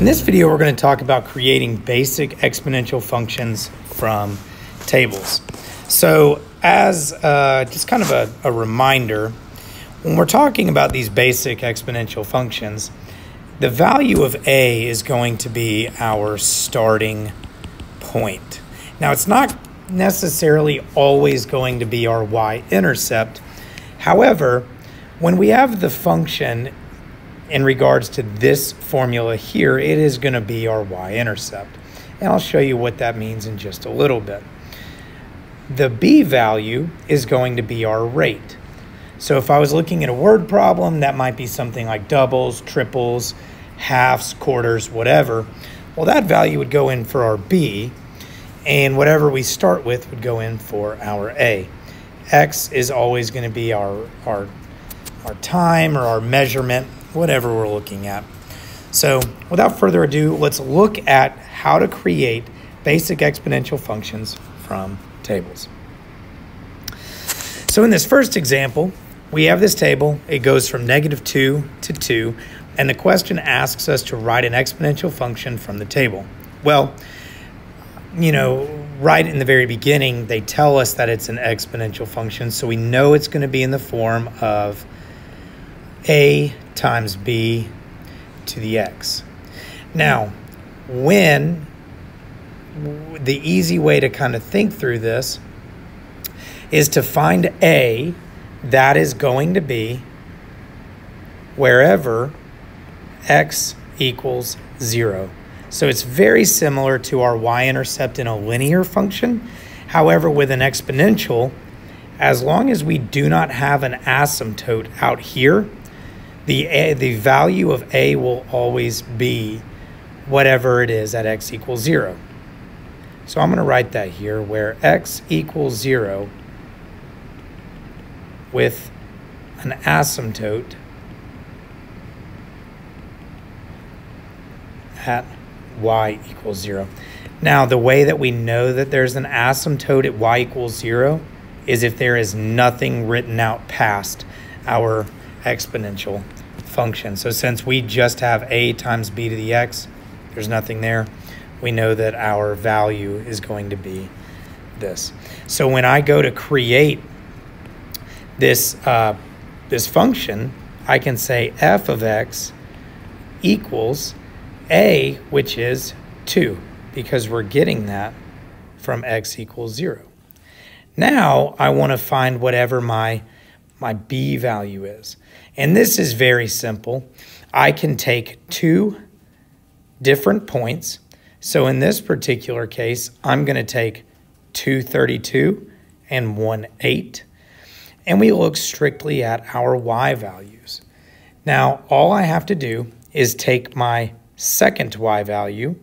In this video, we're going to talk about creating basic exponential functions from tables. So as uh, just kind of a, a reminder, when we're talking about these basic exponential functions, the value of a is going to be our starting point. Now, it's not necessarily always going to be our y-intercept. However, when we have the function in regards to this formula here, it is going to be our y-intercept. And I'll show you what that means in just a little bit. The b value is going to be our rate. So if I was looking at a word problem, that might be something like doubles, triples, halves, quarters, whatever. Well, that value would go in for our b, and whatever we start with would go in for our a. x is always going to be our, our, our time or our measurement whatever we're looking at. So without further ado, let's look at how to create basic exponential functions from tables. So in this first example, we have this table. It goes from negative 2 to 2, and the question asks us to write an exponential function from the table. Well, you know, right in the very beginning, they tell us that it's an exponential function, so we know it's going to be in the form of a times b to the x. Now, when the easy way to kind of think through this is to find a that is going to be wherever x equals 0. So it's very similar to our y-intercept in a linear function. However, with an exponential, as long as we do not have an asymptote out here, the, a, the value of a will always be whatever it is at x equals 0. So I'm going to write that here where x equals 0 with an asymptote at y equals 0. Now, the way that we know that there's an asymptote at y equals 0 is if there is nothing written out past our exponential function. So since we just have a times b to the x, there's nothing there, we know that our value is going to be this. So when I go to create this, uh, this function, I can say f of x equals a, which is 2, because we're getting that from x equals 0. Now I want to find whatever my, my b value is. And this is very simple. I can take two different points. So in this particular case, I'm going to take 232 and 1 8. And we look strictly at our y values. Now, all I have to do is take my second y value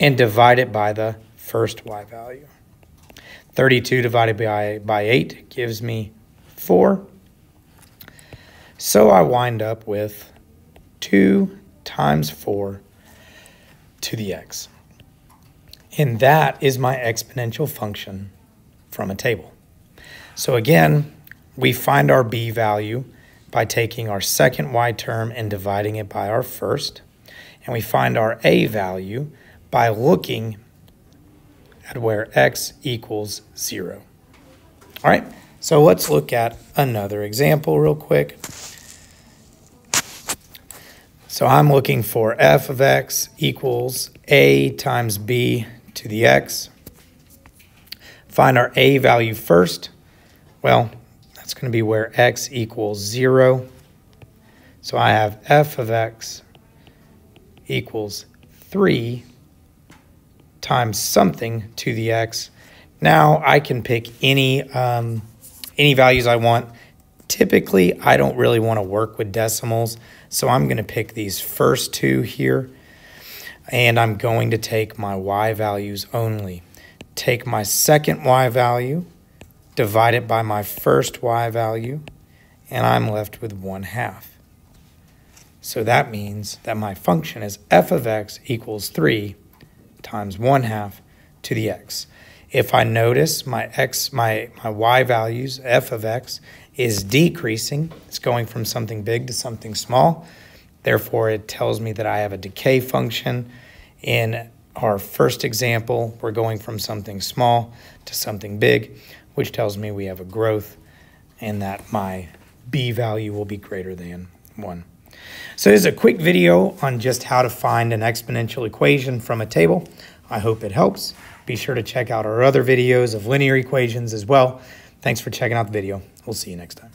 and divide it by the first y value. 32 divided by, by 8 gives me 4. So I wind up with 2 times 4 to the x. And that is my exponential function from a table. So again, we find our b value by taking our second y term and dividing it by our first. And we find our a value by looking at where x equals 0. All right, so let's look at another example real quick. So I'm looking for f of x equals a times b to the x. Find our a value first. Well, that's going to be where x equals 0. So I have f of x equals 3 times something to the x. Now I can pick any, um, any values I want. Typically, I don't really want to work with decimals, so I'm going to pick these first two here, and I'm going to take my y values only. Take my second y value, divide it by my first y value, and I'm left with 1 half. So that means that my function is f of x equals 3 times 1 half to the x. If I notice my x, my, my y values, f of x, is decreasing, it's going from something big to something small, Therefore, it tells me that I have a decay function. In our first example, we're going from something small to something big, which tells me we have a growth and that my b value will be greater than 1. So is a quick video on just how to find an exponential equation from a table. I hope it helps. Be sure to check out our other videos of linear equations as well. Thanks for checking out the video. We'll see you next time.